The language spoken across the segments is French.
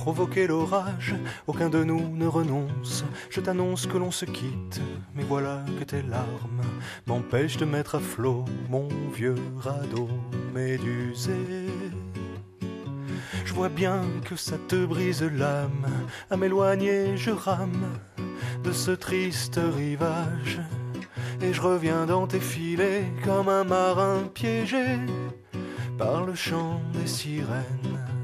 provoquer l'orage, aucun de nous ne renonce. Je t'annonce que l'on se quitte, mais voilà que tes larmes m'empêchent de mettre à flot mon vieux radeau médusé. Je vois bien que ça te brise l'âme, à m'éloigner je rame de ce triste rivage. Et je reviens dans tes filets comme un marin piégé par le chant des sirènes.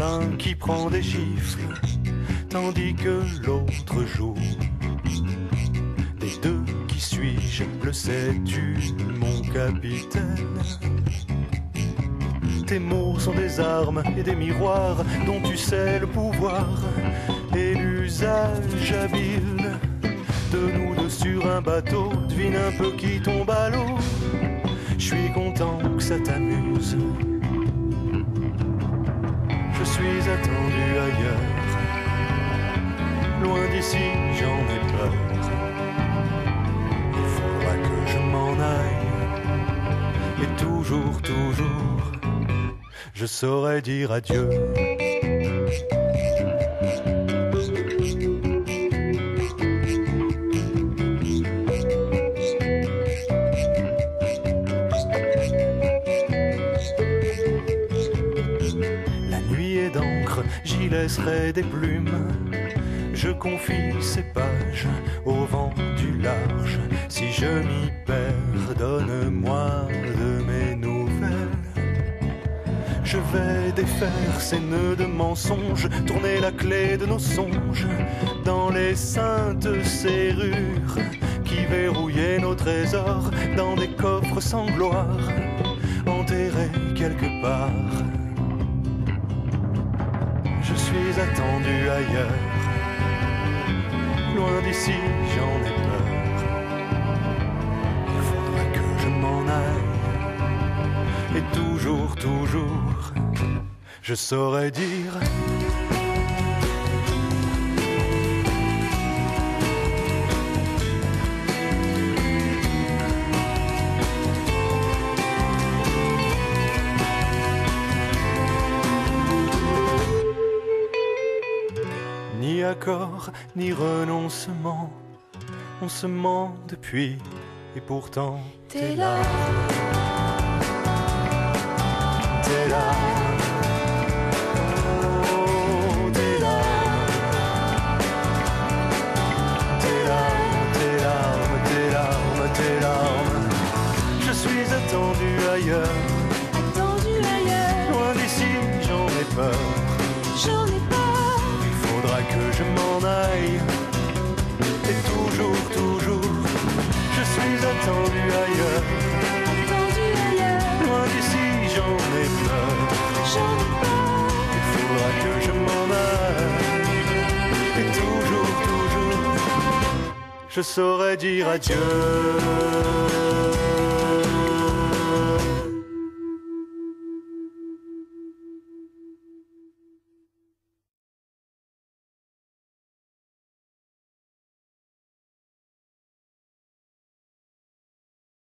L'un qui prend des gifles, tandis que l'autre joue. Des deux, qui suis-je Le sais-tu, mon capitaine? Tes mots sont des armes et des miroirs dont tu sais le pouvoir et l'usage habile de nous deux sur un bateau. Devine un peu qui tombe à l'eau. Je suis content que ça t'amuse. Suis attendu ailleurs. Loin d'ici, j'en ai peur. Il faudra que je m'en aille. Et toujours, toujours je saurais dire adieu. Laisserai des plumes. Je confie ces pages au vent du large. Si je m'y perds, donne-moi de mes nouvelles. Je vais défaire ces nœuds de mensonges, tourner la clé de nos songes dans les saintes serrures qui verrouillaient nos trésors dans des coffres sans gloire, enterrés quelque part. Attendu ailleurs, loin d'ici j'en ai peur. Il faudra que je m'en aille et toujours, toujours, je saurais dire. Accord, ni renoncement, on se ment depuis, et pourtant T'es là. t'es là. Oh, t'es là. Tes larmes, tes larmes, tes larmes, tes larmes. Je suis attendu ailleurs, Attendu ailleurs, loin d'ici, j'en ai peur. j'en ai peur. Aille. Et toujours, toujours, je suis attendu ailleurs. Attendu ailleurs, Loin d'ici, j'en ai peur. j'en ai peur. Il faudra que je m'en aille. Et toujours, toujours, je saurais dire adieu.